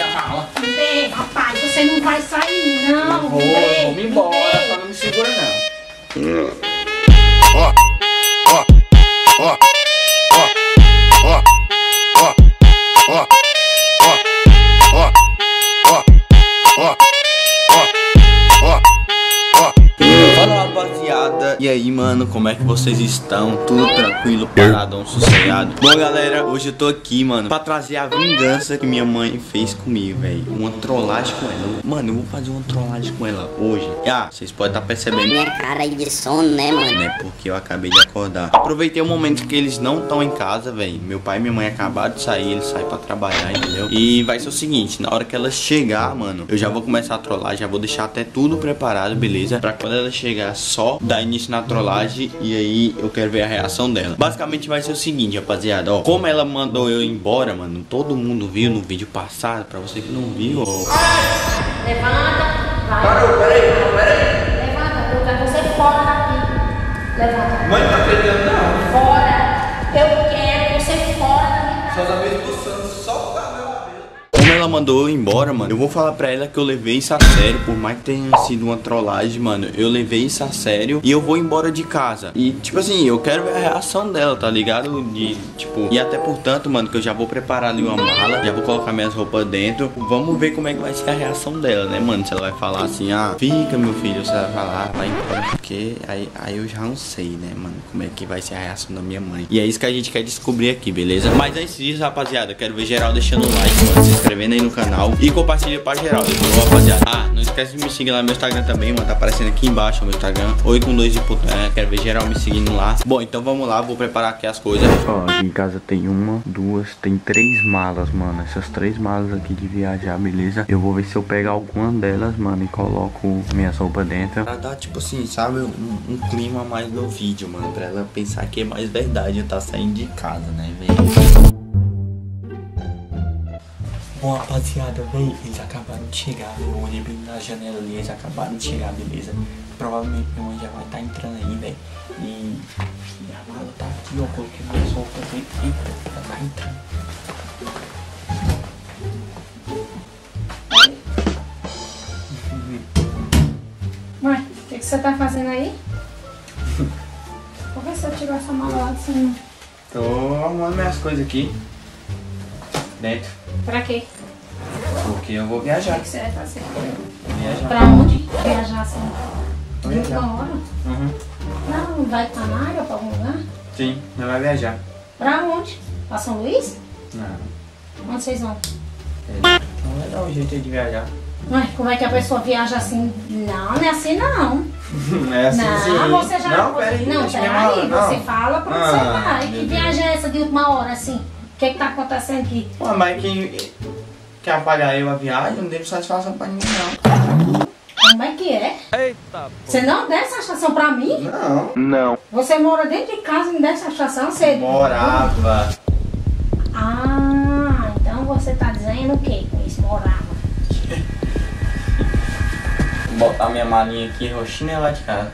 da mala. Bem, rapaz, você não vai sair, não. Vou, Bem, vou me embora, bem. só não me segura não. Ó, ó, ó, e aí mano, como é que vocês estão? Tudo tranquilo, paradão, sossegado? Bom galera, hoje eu tô aqui mano, pra trazer a vingança que minha mãe fez comigo, velho Uma trollagem com ela, mano, eu vou fazer uma trollagem com ela hoje Ah, vocês podem estar percebendo Minha cara aí de sono, né, mano? né? Porque eu acabei de acordar. Aproveitei o momento que eles não estão em casa, velho. Meu pai e minha mãe acabaram de sair, eles saem pra trabalhar, entendeu? E vai ser o seguinte, na hora que elas chegar, mano, eu já vou começar a trollar, já vou deixar até tudo preparado, beleza? Pra quando ela chegar, só dar início na trollagem e aí eu quero ver a reação dela. Basicamente vai ser o seguinte, rapaziada, ó. Como ela mandou eu ir embora, mano, todo mundo viu no vídeo passado, pra você que não viu, ó. Levanta, vai. Parou, peraí, peraí. Levanta, eu quero você fora daqui. Levanta. Mãe, não acreditando não. Ela mandou eu embora, mano, eu vou falar pra ela que eu levei isso a sério, por mais que tenha sido uma trollagem, mano, eu levei isso a sério e eu vou embora de casa. E, tipo assim, eu quero ver a reação dela, tá ligado? De, tipo, e até portanto, mano, que eu já vou preparar ali uma mala, já vou colocar minhas roupas dentro. Vamos ver como é que vai ser a reação dela, né, mano? Se ela vai falar assim, ah, fica, meu filho, se ela falar, vai embora, porque aí, aí eu já não sei, né, mano, como é que vai ser a reação da minha mãe. E é isso que a gente quer descobrir aqui, beleza? Mas antes disso, rapaziada, quero ver geral deixando um like, mano, se inscrevendo aí no canal e compartilha pra geral, demorou, rapaziada? Ah, não esquece de me seguir lá no meu Instagram também, mano, tá aparecendo aqui embaixo o meu Instagram, oi com dois de puta, né? Quero ver geral me seguindo lá. Bom, então vamos lá, vou preparar aqui as coisas. Ó, aqui em casa tem uma, duas, tem três malas, mano. Essas três malas aqui de viajar, beleza? Eu vou ver se eu pego alguma delas, mano, e coloco minhas roupas dentro. Pra dar, tipo assim, sabe, um, um clima mais no vídeo, mano. Pra ela pensar que é mais verdade eu tá saindo de casa, né, velho? Bom, rapaziada, véi, eles acabaram de chegar. Eu olhei bem na janela ali, eles acabaram de chegar, beleza? Provavelmente minha mãe já vai estar entrando aí, velho. E minha mala tá aqui, ó. Coloquei minhas roupas dentro. Eita, ela tá entrando. Mãe, o que, que você tá fazendo aí? Por que você tirou essa mala lá de cima? Tô arrumando minhas coisas aqui. Dentro. Pra quê? Porque eu vou O viajar. que, que você vai fazer? Viajar. Pra onde viajar assim? Vou viajar. hora? Uhum. Não, vai pra Nária, pra algum lugar? Sim, não vai viajar. Pra onde? Pra São Luís? Não. Onde vocês vão? Não vai dar um jeito aí de viajar. Ué, como é que a pessoa viaja assim? Não, não é assim não. Não é assim, não, sim. você já. Não, você- peraí. não, peraí, você não. fala pra onde Ah, você vai. Que viagem é essa de última hora, assim? O que que tá acontecendo aqui? Ué, mas quem quer apagar eu a viagem, não devo satisfação pra ninguém, não. Como é que é? Eita, Você não dá satisfação pra mim? Não. Não. Você mora dentro de casa e não dá satisfação? Você... Morava. Ah, então você tá dizendo o que com isso? Morava. Vou botar minha malinha aqui, roxinha lá de casa.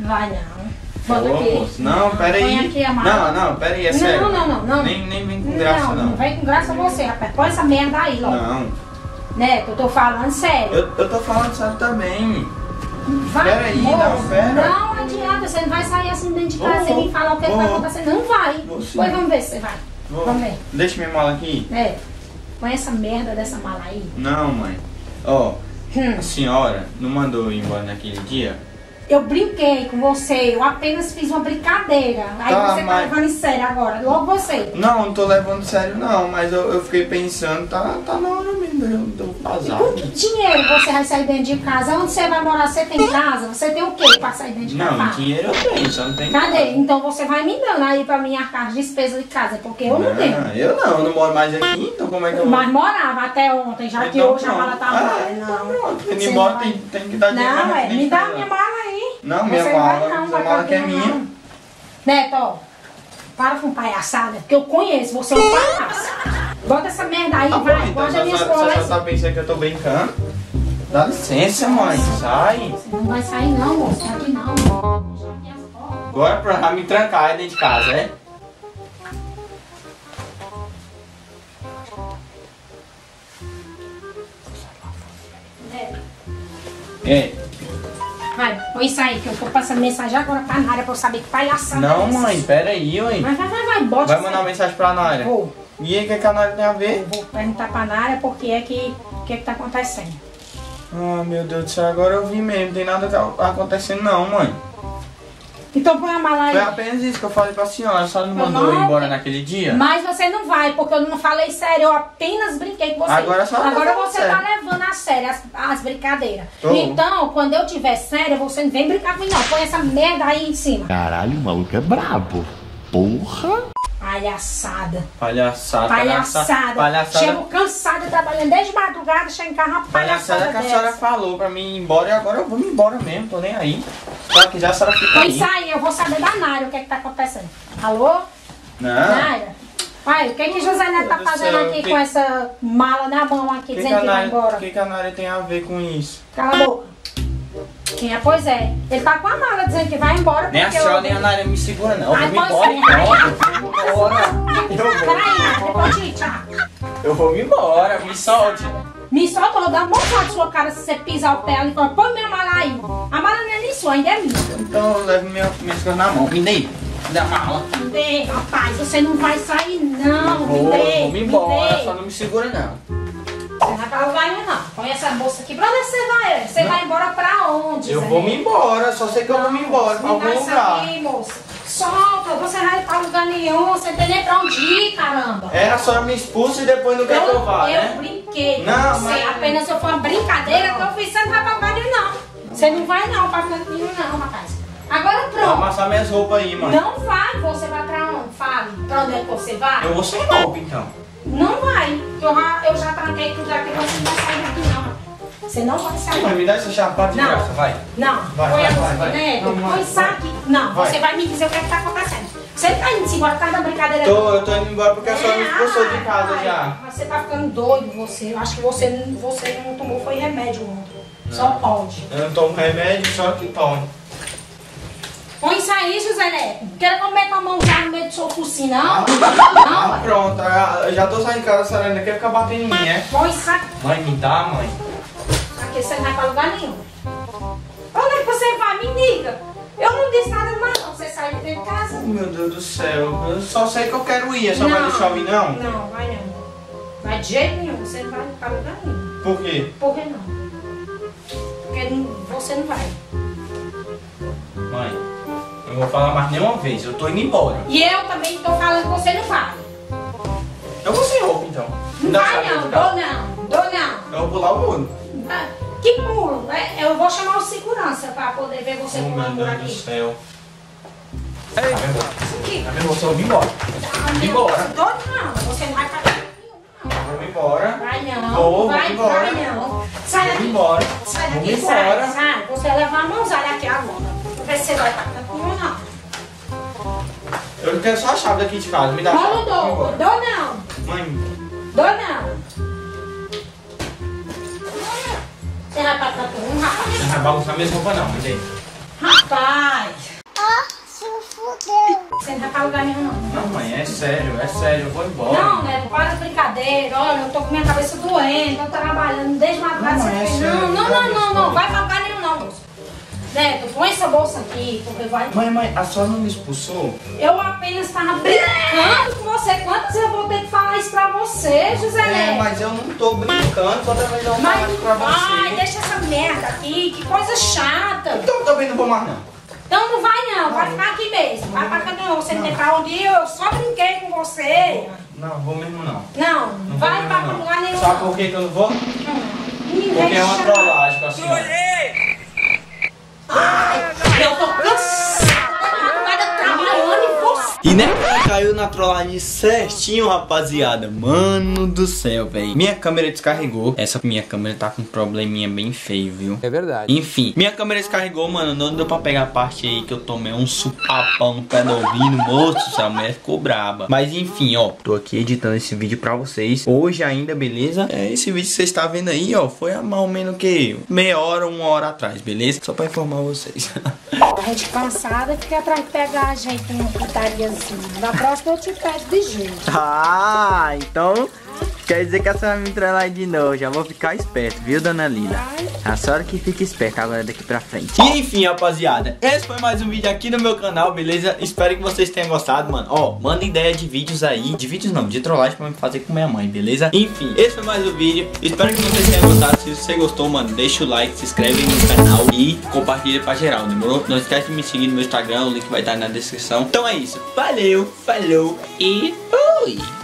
Vai não. Bota Ô, aqui. moço, Não, peraí. Põe aqui a mala. Não, não, peraí, é Não, sério. não, não, não. Nem, nem vem com graça, não, não. não vem com graça você, rapaz. Põe essa merda aí logo. Não. Né, que eu tô falando sério. Eu, eu tô falando sério também. Vai, Peraí, moço. não, pera. Não adianta, você não vai sair assim dentro de casa vou, me falar o que, que vou. vai acontecer. Não vai. Pois vamos ver se você vai. Vou. Vamos ver. Deixa minha mala aqui. É. Põe essa merda dessa mala aí. Não, mãe. Ó, Hum. a senhora não mandou eu ir embora naquele dia? Eu brinquei com você, eu apenas fiz uma brincadeira. Aí Tá, você tá mas- levando em sério agora. Logo você. Não, não tô levando sério não, mas eu, eu fiquei pensando, tá, tá na hora mesmo, eu tô vazado. com que dinheiro você vai sair dentro de casa? Onde você vai morar? Você tem casa? Você tem o quê pra sair dentro de Não, casa? dinheiro eu tenho, só não tenho Cadê? Então você vai me dando aí pra mim arcar as despesas de casa, porque eu não tenho. Ah, eu não, eu não moro mais aqui, então como é que eu vou... Mas morava até ontem, já que Então hoje a pronto. mala tá Ah, mole. então Não. pronto, embora vai- tem, tem que dar dinheiro Não, é, me dá ela. minha mala aí. Não, minha Você mala. Não mala que é minha. Neto, ó. Para com palhaçada, porque eu conheço, você é um palhaço. Bota essa merda aí, ah, vai, então, bota a minha escola. Você já tá pensando que eu tô brincando? Dá licença, mãe, sai. Você não vai sair não, moço, tá aqui não. Agora pra me trancar aí dentro de casa, é? É. Vai, põe isso aí, que eu tô passando mensagem agora pra Nária pra eu saber que palhaçada Não, é mãe, pera aí, mãe. Vai, vai, vai, vai, bota Vai mandar uma mensagem pra Nária. Vou. E aí, o que, que a Nária tem a ver? Eu vou perguntar pra Nária por que é que, que é que tá acontecendo. Ah, meu Deus do céu, agora eu vi mesmo. Não tem nada acontecendo, não, mãe. Então põe a mala aí. Foi apenas isso que eu falei pra senhora. A senhora não Eu mandou eu ir não- embora naquele dia? Mas você não vai, porque eu não falei sério, eu apenas brinquei com você. Agora senhora tá Agora você sério. tá levando a sério as, as brincadeiras. Tô. Então, quando eu tiver séria, você não vem brincar comigo, não. Põe essa merda aí em cima. Caralho, o maluco é brabo. Porra! Palhaçada. Palhaçada. Palhaçada. Palhaçada. Chego cansada trabalhando desde madrugada, chego em casa Palhaçada palhaçada que a senhora falou pra mim ir embora e agora eu vou me embora mesmo, tô nem aí. Só que já a senhora fica Põe aí. eu vou saber da Nária o que é que tá acontecendo. Alô? Não. Nária? Pai, o que que José Neto tá fazendo céu, aqui que- com essa mala na mão aqui, que, que, dizendo a que vai embora? o que, que a Nária tem a ver com isso? Cala a boca. É? Pois é. Ele tá com a mala dizendo que vai embora Nem a senhora eu... nem a Nária me segura, não. Eu Ai, vou me pois embora, então. Eu vou me embora. Eu vou, tchau. eu vou me embora, me solte. Me solta, eu vou dar um monte na sua cara se você pisar o pé ali e falar, põe minha mala aí. A mala não é nem sua, ainda é minha. Então eu levo minha, minhas coisas na mão. Me dê. Me dê a mala. Me dê, rapaz, você não vai sair não. Eu me vou, dê, vou me embora, dê. só não me segura, não. Você não vai lugar nenhum, não. Põe essa bolsa aqui. Pra onde você vai? Você vai embora pra onde, Eu Zé? vou me embora, só sei que eu vou me embora pra Me algum lugar. aqui, moça. Solta, você vai pra lugar nenhum, você não tem nem pra onde ir, caramba. É, a senhora me expulsa e depois não quer que eu vá, eu né? brinquei. Não, você, mas- Apenas eu foi uma brincadeira que eu fiz, você não vai pra lugar nenhum, não. Você não vai não pra lugar nenhum, não, rapaz. Agora Vou pronto. amassar minhas roupas aí, mano. Não vai, você vai pra onde? Fale. Pra onde é que você vai? Eu vou sem roupa, então. Não vai. Eu já, eu já tranquei tudo aqui, você não vai sair daqui, não. Você não vai sair. Mas me dá essa chapa de Não. graça, vai. Não, Vai, põe vai, a vai, música, vai. né? Não, Põe vai, isso aqui. Não, Vai. você vai me dizer o que é que tá acontecendo. Você tá indo embora por causa da brincadeira Tô, eu tô indo embora porque a senhora me expulsou de casa ai, já. Mas você tá ficando doido, você. Eu acho que você, não- você não tomou foi remédio ontem. Só pode. Eu não tomo remédio, só que tomo. Põe isso aí, José Neto. Quero comer com a mãozada no meio do seu focinho, não. Ah, Não, pronto, ah, eu já tô saindo de casa, a senhora ainda quer ficar batendo em mim, é? põe isso aqui. Mãe, me dá, mãe. Aqui você não vai pra lugar nenhum. Onde é que você vai? Me diga. Eu não disse nada mais, não. Você saiu de casa. Meu Deus do céu, eu só sei que eu quero ir, é só vai Não. deixar eu ir, não? Não, vai não. Vai de jeito nenhum. Você não vai pra lugar nenhum. Por quê? Por que não? Porque não- você não vai. Mãe, eu não vou falar mais nenhuma vez, eu tô indo embora. E eu também tô falando que você não vai. Eu vou sem roupa, então. Não vai não, dou não, dou não. Eu vou pular o muro. Ah, Que pulo? É, Eu vou chamar o segurança pra poder ver você Oh, meu pulando por Deus do aqui. céu. Isso aqui. Tá vendo? Você vai embora. Meu embora. Dou não, você não vai pra lugar nenhum, não. Vou embora. Vai não, Vou, vou vai, embora. vai não. Sai Vou daqui. embora. Sai Vou daqui, embora. sai, sai. Você leva a mãozada aqui agora. Vou ver se você vai pra nenhum, não. Eu quero só a chave daqui de casa. Me dá a chave. Não Vou dou, dou não. Mãe, Dou não. Você vai pra canto nenhum, rapaz? não vai bagunçar minhas roupas não, mas aí. Rapaz. Você não vai pra lugar nenhum, não. Não, mãe, é sério, é sério, eu vou embora. Não, Neto, para de brincadeira. Olha, eu tô com minha cabeça doente, tô trabalhando desde madrugada. Não, é sério, não, não, não, não, não, vai pra lugar nenhum, não, moço. Neto, põe essa bolsa aqui, porque vai. Mãe, mãe, a senhora não me expulsou? Eu apenas tava brincando você. Quantas eu vou ter que falar isso pra você, José É, mas eu não tô brincando, só também não Mas falar pra você. deixa essa merda aqui, que coisa chata. Então eu também não vou mais não. Então não vai não, vai ficar aqui mesmo. Vai pra cá não, você não tem pra onde ir, eu só brinquei com você. Não, vou mesmo não. Não, Não vai pra não. lugar nenhum. Sabe por que que eu não vou? Porque é uma trollagem com a senhora. Eu tô cansada trabalhando e você. E né, caiu na trollagem certinho, rapaziada. Mano do céu, velho. Minha câmera descarregou. Essa minha câmera tá com um probleminha bem feio, viu? É verdade. Enfim, minha câmera descarregou, mano. Não deu pra pegar a parte aí que eu tomei um supapão no pé do ouvido. Moço, a mulher ficou braba. Mas enfim, ó. Tô aqui editando esse vídeo pra vocês. Hoje ainda, beleza? É, esse vídeo que vocês estão vendo aí, ó. Foi há mais ou menos que meia hora, uma hora atrás, beleza? Só pra informar vocês. A gente cansada fica atrás de pegar a gente numa putariazinha. Da próxima eu te pego de jeito. ah, então Quer dizer que a senhora me trollar de novo. Já vou ficar esperto, viu, dona Lila? A senhora que fica esperta agora daqui pra frente. E enfim, rapaziada, esse foi mais um vídeo aqui no meu canal, beleza? Espero que vocês tenham gostado, mano. Ó, manda ideia de vídeos aí. De vídeos não, de trollagem pra me fazer com minha mãe, beleza? Enfim, esse foi mais um vídeo. Espero que vocês tenham gostado. Se você gostou, mano, deixa o like, se inscreve no canal e compartilha pra geral, demorou? Não esquece de me seguir no meu Instagram, o link vai estar na descrição. Então é isso. Valeu, falou e fui!